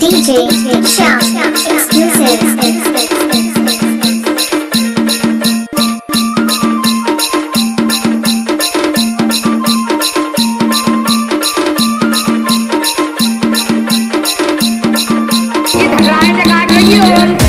DJ Shout exclusive. Yeah.